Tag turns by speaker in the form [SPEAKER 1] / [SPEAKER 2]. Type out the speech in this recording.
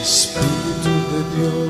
[SPEAKER 1] Espíritu de Dios.